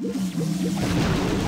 Let's go.